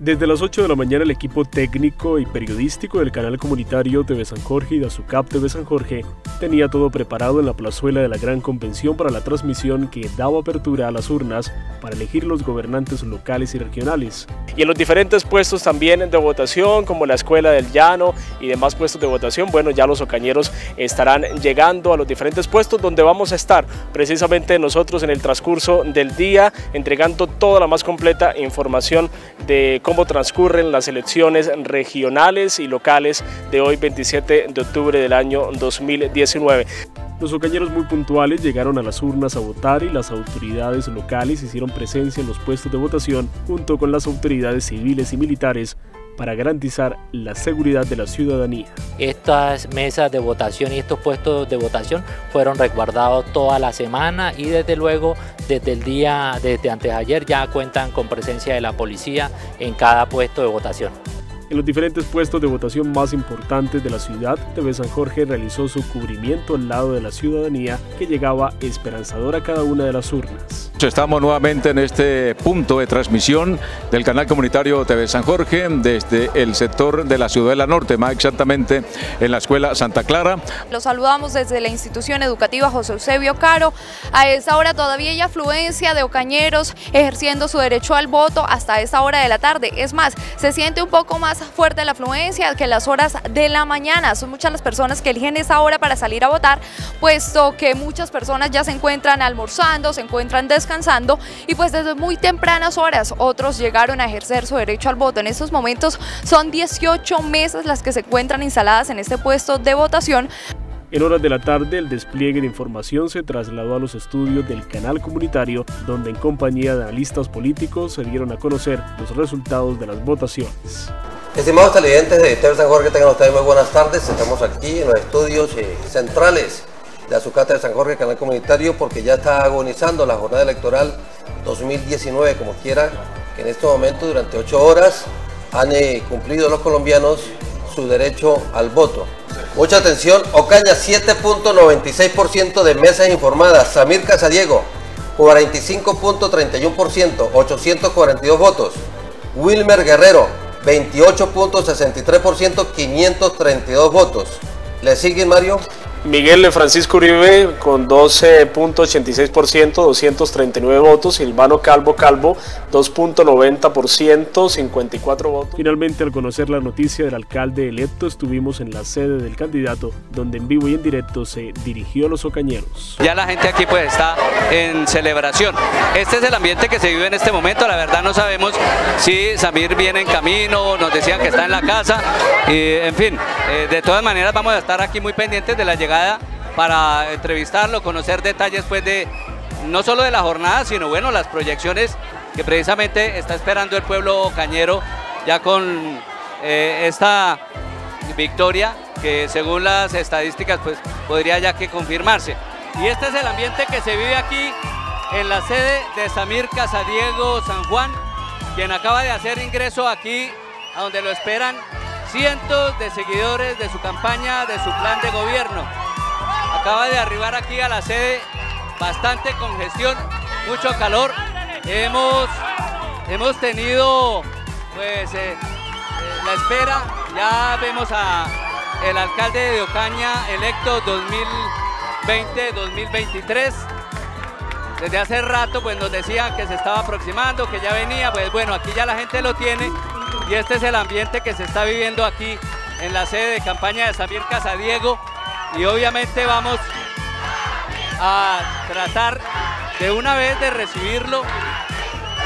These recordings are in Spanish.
Desde las 8 de la mañana el equipo técnico y periodístico del canal comunitario TV San Jorge y de Azucap TV San Jorge tenía todo preparado en la plazuela de la gran convención para la transmisión que daba apertura a las urnas para elegir los gobernantes locales y regionales. Y en los diferentes puestos también de votación, como la Escuela del Llano y demás puestos de votación, bueno, ya los ocañeros estarán llegando a los diferentes puestos donde vamos a estar precisamente nosotros en el transcurso del día, entregando toda la más completa información de cómo transcurren las elecciones regionales y locales de hoy 27 de octubre del año 2019. Los ocañeros muy puntuales llegaron a las urnas a votar y las autoridades locales hicieron presencia en los puestos de votación junto con las autoridades civiles y militares para garantizar la seguridad de la ciudadanía. Estas mesas de votación y estos puestos de votación fueron resguardados toda la semana y desde luego desde el día, desde antes de ayer ya cuentan con presencia de la policía en cada puesto de votación. En los diferentes puestos de votación más importantes de la ciudad, TV San Jorge realizó su cubrimiento al lado de la ciudadanía que llegaba esperanzadora a cada una de las urnas. Estamos nuevamente en este punto de transmisión del canal comunitario TV San Jorge desde el sector de la Ciudadela Norte, más exactamente en la Escuela Santa Clara. Los saludamos desde la institución educativa José Eusebio Caro. A esta hora todavía hay afluencia de ocañeros ejerciendo su derecho al voto hasta esta hora de la tarde. Es más, se siente un poco más fuerte la afluencia que las horas de la mañana. Son muchas las personas que eligen esa hora para salir a votar, puesto que muchas personas ya se encuentran almorzando, se encuentran descansando y pues desde muy tempranas horas otros llegaron a ejercer su derecho al voto. En estos momentos son 18 mesas las que se encuentran instaladas en este puesto de votación. En horas de la tarde, el despliegue de información se trasladó a los estudios del canal comunitario, donde en compañía de analistas políticos se dieron a conocer los resultados de las votaciones. Estimados televidentes de TV San Jorge, tengan ustedes muy buenas tardes. Estamos aquí en los estudios eh, centrales de Azucate de San Jorge, canal comunitario, porque ya está agonizando la jornada electoral 2019, como quiera, que en este momento durante ocho horas han eh, cumplido los colombianos su derecho al voto. Mucha atención, Ocaña 7.96% de mesas informadas, Samir Casadiego 45.31%, 842 votos, Wilmer Guerrero 28.63%, 532 votos. ¿Le siguen, Mario? Miguel de Francisco Uribe con 12.86%, 239 votos. Silvano Calvo Calvo, 2.90%, 54 votos. Finalmente, al conocer la noticia del alcalde electo, estuvimos en la sede del candidato, donde en vivo y en directo se dirigió a los ocañeros. Ya la gente aquí pues está en celebración. Este es el ambiente que se vive en este momento. La verdad no sabemos si Samir viene en camino, nos decían que está en la casa. Y, en fin, eh, de todas maneras vamos a estar aquí muy pendientes de la llegada para entrevistarlo, conocer detalles pues de no solo de la jornada, sino bueno, las proyecciones que precisamente está esperando el pueblo cañero ya con eh, esta victoria que según las estadísticas pues podría ya que confirmarse. Y este es el ambiente que se vive aquí en la sede de Samir Casadiego San Juan, quien acaba de hacer ingreso aquí a donde lo esperan cientos de seguidores de su campaña, de su plan de gobierno. Acaba de arribar aquí a la sede, bastante congestión, mucho calor. Hemos, hemos tenido pues eh, eh, la espera, ya vemos a el alcalde de Ocaña electo 2020-2023. Desde hace rato pues nos decía que se estaba aproximando, que ya venía, pues bueno, aquí ya la gente lo tiene y este es el ambiente que se está viviendo aquí en la sede de campaña de Samir Casadiego y obviamente vamos a tratar de una vez de recibirlo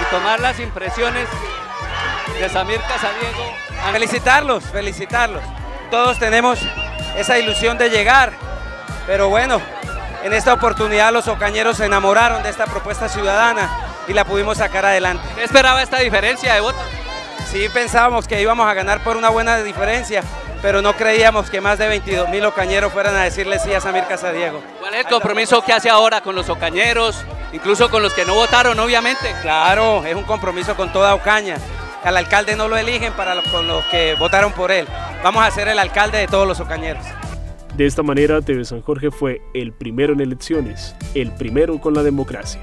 y tomar las impresiones de Samir Casadiego. Felicitarlos, felicitarlos. Todos tenemos esa ilusión de llegar, pero bueno, en esta oportunidad los ocañeros se enamoraron de esta propuesta ciudadana y la pudimos sacar adelante. ¿Qué esperaba esta diferencia de votos? Sí pensábamos que íbamos a ganar por una buena diferencia, pero no creíamos que más de 22 mil ocañeros fueran a decirle sí a Samir Casadiego. ¿Cuál es el compromiso que hace ahora con los ocañeros, incluso con los que no votaron, obviamente? Claro, es un compromiso con toda Ocaña. Al alcalde no lo eligen para los, con los que votaron por él. Vamos a ser el alcalde de todos los ocañeros. De esta manera, TV San Jorge fue el primero en elecciones, el primero con la democracia.